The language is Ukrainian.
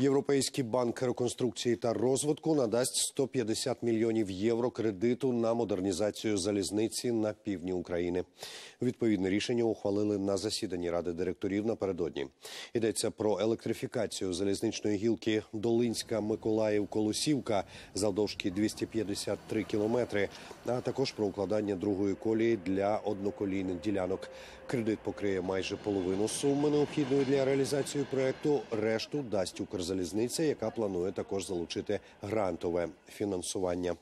Європейський банк реконструкції та розвитку надасть 150 мільйонів євро кредиту на модернізацію залізниці на півдні України. Відповідне рішення ухвалили на засіданні ради директорів напередодні. Йдеться про електрифікацію залізничної гілки Долинська Миколаїв Колосівка завдовжки 253 кілометри, а також про укладання другої колії для одноколійних ділянок. Кредит покриє майже половину суми необхідної для реалізації проекту. Решту дасть Укрзалізниця, яка планує також залучити грантове фінансування.